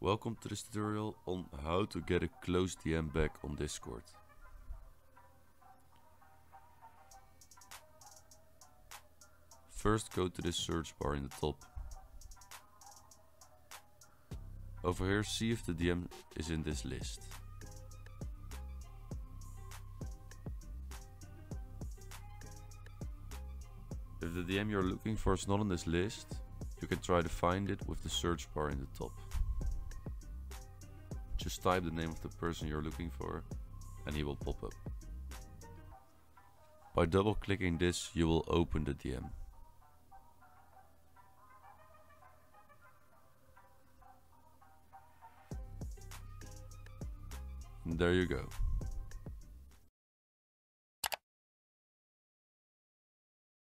Welcome to this tutorial on how to get a closed DM back on Discord. First go to this search bar in the top. Over here see if the DM is in this list. If the DM you're looking for is not on this list, you can try to find it with the search bar in the top. Just type the name of the person you're looking for and he will pop up. By double clicking this you will open the DM. And there you go.